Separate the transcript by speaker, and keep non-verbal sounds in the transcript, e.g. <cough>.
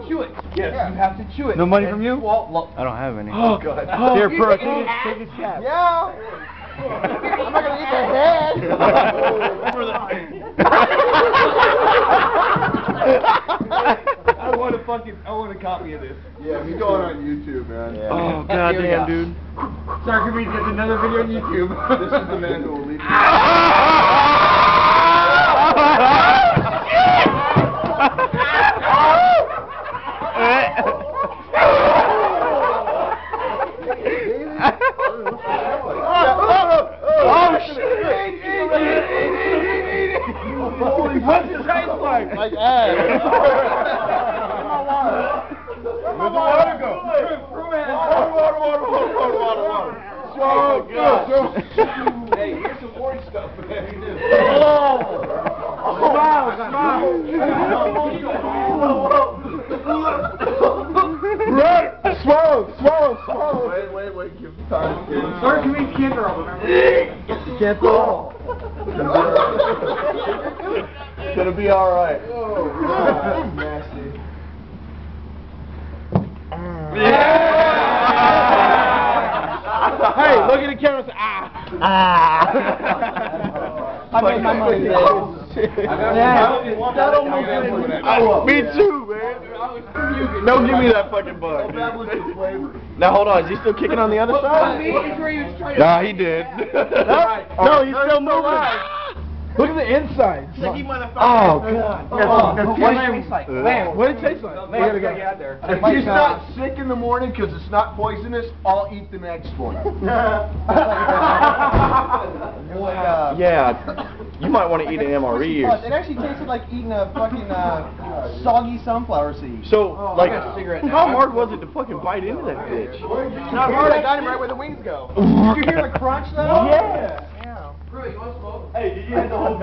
Speaker 1: to chew it. Yes,
Speaker 2: Yeah.
Speaker 1: you have to chew it.
Speaker 3: No money
Speaker 1: And
Speaker 3: from you?
Speaker 1: swallow- lo-
Speaker 3: I don't have any.
Speaker 1: Oh, God.
Speaker 3: Here,
Speaker 1: oh,
Speaker 3: You
Speaker 1: take
Speaker 3: take
Speaker 1: it.
Speaker 3: it, take his cap.
Speaker 2: Yeah. I'm not gonna eat the <laughs> head.
Speaker 1: Oh, I want a fucking, I want a copy of this.
Speaker 2: Yeah, we going on YouTube, man.
Speaker 3: Oh,
Speaker 1: Here we
Speaker 3: goddamn,
Speaker 1: go.
Speaker 3: dude.
Speaker 1: Sorry, can we get another video on YouTube?
Speaker 2: This is the man who will lead <laughs>
Speaker 1: What's his face like?
Speaker 2: Like ass.
Speaker 1: Where's the water go?
Speaker 2: Water, water, water, water, water, water, water. So good.
Speaker 1: Hey, here's some orange stuff.
Speaker 2: Right. Swallow, swallow, swallow. Wait, wait, wait. Give time. Give time.
Speaker 1: Sorry, can we can't remember?
Speaker 2: Cancel. It's gonna be all right. nasty.
Speaker 1: Hey, look at the camera and say, ah.
Speaker 2: I made my money. Oh shit.
Speaker 3: I- me too, man. Don't give me that fucking bug. Now hold on, is he still kicking on the other side? Nah, he did. no, he's still moving.
Speaker 1: Look at the inside.
Speaker 3: Oh god.
Speaker 1: What did it taste like? Man, what did it taste like?
Speaker 2: We gotta go. If he's not sick in the morning because it's not poisonous, I'll eat the next one. <laughs>
Speaker 3: Yeah, you might want to eat an MRE or
Speaker 4: It actually tasted like eating a fucking uh, soggy sunflower seed.
Speaker 3: So, like,
Speaker 1: got a cigarette
Speaker 3: how hard was it to fucking bite into that bitch?
Speaker 4: Not hard, I got him right where the wings go. <laughs> Did you hear the crunch though?
Speaker 3: Yeah. Hey, did you hit the whole